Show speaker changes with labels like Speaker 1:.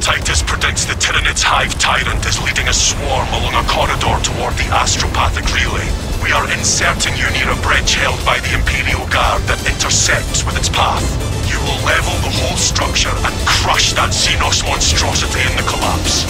Speaker 1: Titus predicts the Tyranids Hive Tyrant is leading a swarm along a corridor toward the astropathic relay. We are inserting you near a bridge held by the Imperial Guard that intersects with its path. You will level the whole structure and crush that Xenos monstrosity in the collapse.